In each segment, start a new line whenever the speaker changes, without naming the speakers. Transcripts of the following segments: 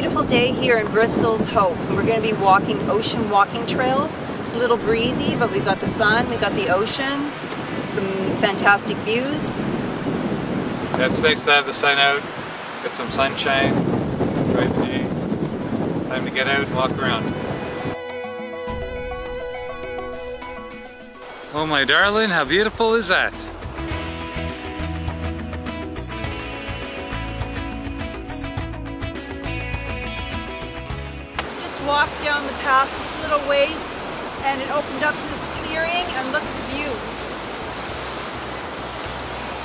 beautiful day here in Bristol's Hope. We're going to be walking ocean walking trails. A little breezy, but we've got the sun, we've got the ocean, some fantastic views.
Yeah, it's nice to have the sun out, get some sunshine, enjoy the day. Time to get out and walk around. Oh my darling, how beautiful is that?
Walked down the path just a little ways and it opened up to this clearing and look at the view.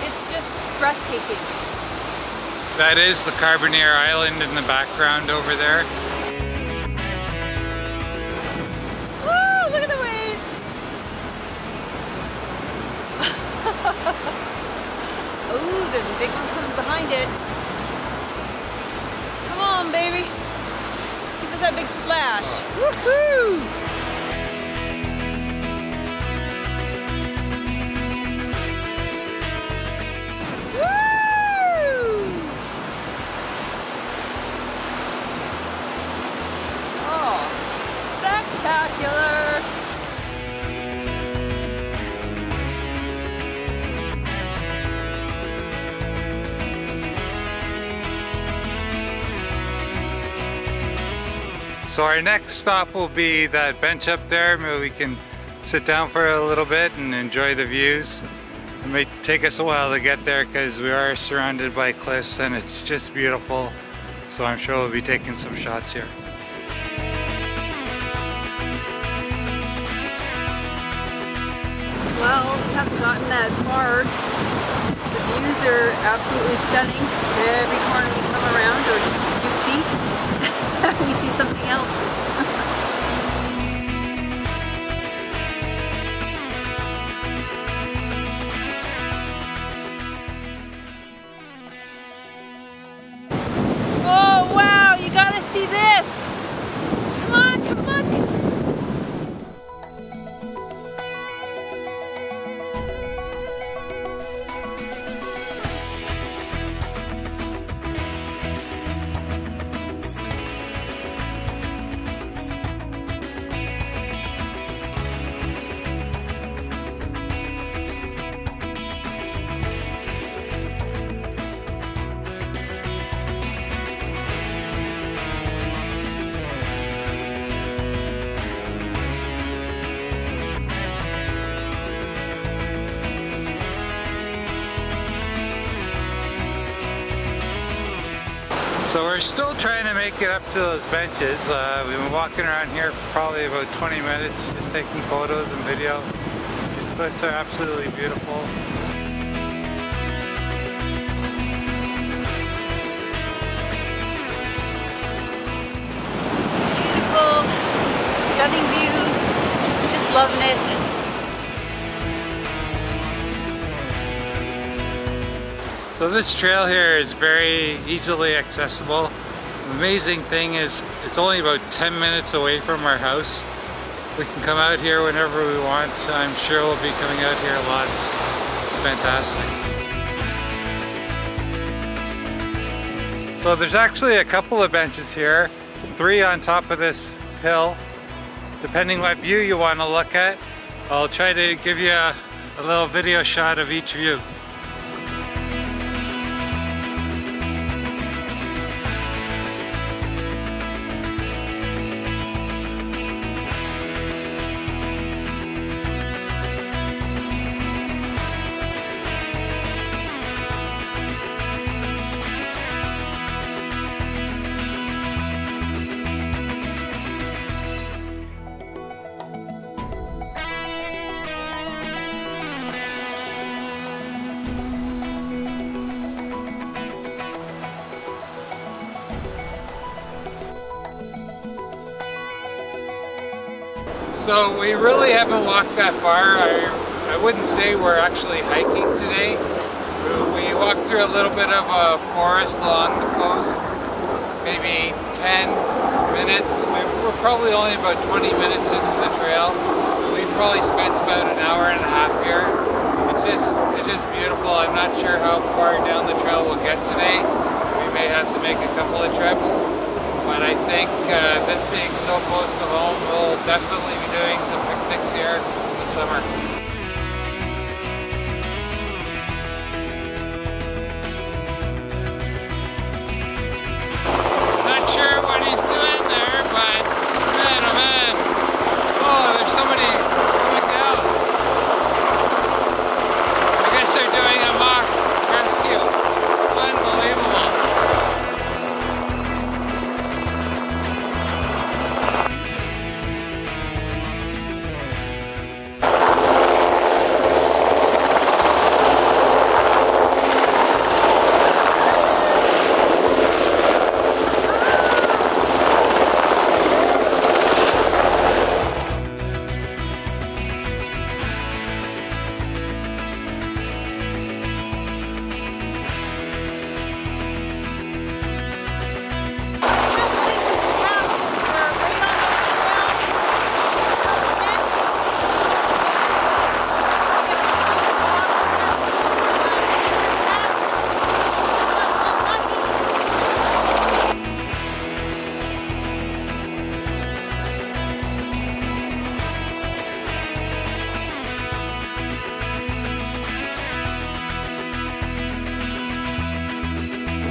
It's just breathtaking.
That is the Carbonear Island in the background over there.
Woo, look at the waves. Ooh, there's a big one coming behind it. Come on, baby. That big splash. Woohoo!
So our next stop will be that bench up there. Maybe we can sit down for a little bit and enjoy the views. It may take us a while to get there because we are surrounded by cliffs and it's just beautiful. So I'm sure we'll be taking some shots here.
Well, we haven't gotten that far. The views are absolutely stunning. Every corner we come around, or just feet, we see something else.
So we're still trying to make it up to those benches. Uh, we've been walking around here for probably about 20 minutes, just taking photos and video. These cliffs are absolutely beautiful.
Beautiful, stunning views. Just loving it.
So this trail here is very easily accessible. The amazing thing is it's only about 10 minutes away from our house. We can come out here whenever we want. I'm sure we'll be coming out here lots. Fantastic. So there's actually a couple of benches here, three on top of this hill. Depending what view you want to look at, I'll try to give you a, a little video shot of each view. So we really haven't walked that far. I, I wouldn't say we're actually hiking today. We walked through a little bit of a forest along the coast, maybe 10 minutes. We, we're probably only about 20 minutes into the trail. We've probably spent about an hour and a half here. It's just, it's just beautiful. I'm not sure how far down the trail we'll get today. We may have to make a couple of trips. but I think uh, this being so close to home, we'll definitely be doing some picnics here in the summer.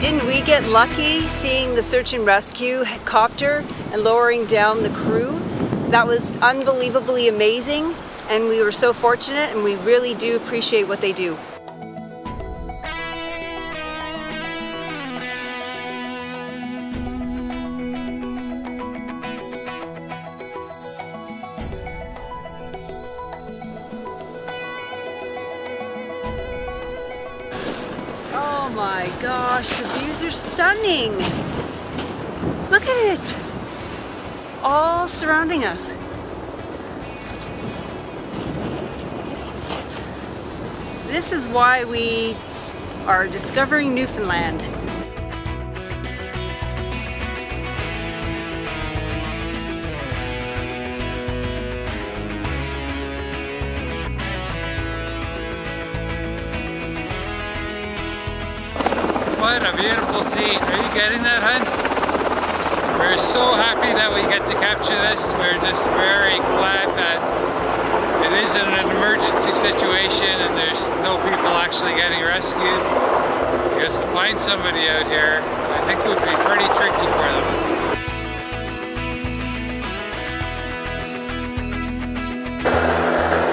Didn't we get lucky seeing the search and rescue copter and lowering down the crew? That was unbelievably amazing and we were so fortunate and we really do appreciate what they do. My gosh, the views are stunning. Look at it. All surrounding us. This is why we are discovering Newfoundland.
Beautiful scene. Are you getting that, hun? We're so happy that we get to capture this. We're just very glad that it isn't an emergency situation and there's no people actually getting rescued. Because to find somebody out here, I think would be pretty tricky for them.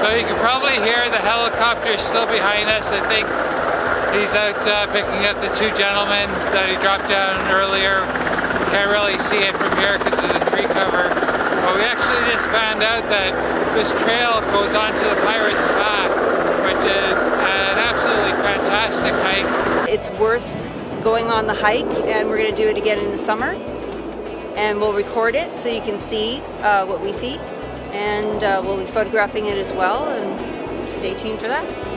So you can probably hear the helicopter still behind us. I think he's out uh, picking up the two gentlemen that he dropped down earlier. We can't really see it from here because of the tree cover. But we actually just found out that this trail goes onto the Pirates Path, which is an absolutely fantastic hike.
It's worth going on the hike and we're going to do it again in the summer. And we'll record it so you can see uh, what we see. And uh, we'll be photographing it as well and stay tuned for that.